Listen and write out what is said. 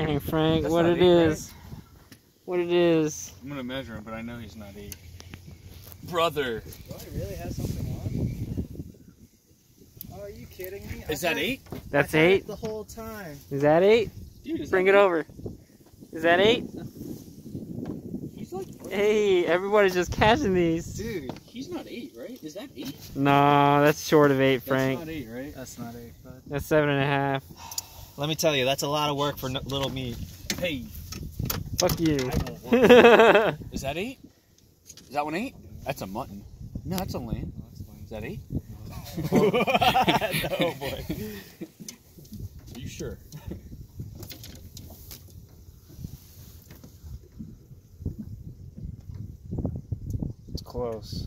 measuring, Frank. That's what not it eight, is. What it is. I'm gonna measure him, but I know he's not eight. Brother, Do I really have something on? Oh, are you kidding me? is I that eight? That's I had it eight. The whole time. Is that eight? Dude, is Bring that it eight? over. Is that eight? He's like, Hey, everybody's just catching these. dude, he's not eight, right? Is that eight? No, that's short of eight, Frank. That's not eight, right? That's not eight, bud. That's seven and a half. Let me tell you, that's a lot of work for n- little me. Hey, Fuck you. I will work. is that eight? Is that one eight? That's a mutton. No, that's a lamb. Is that eight? no, oh, boy. Are you sure? it's close.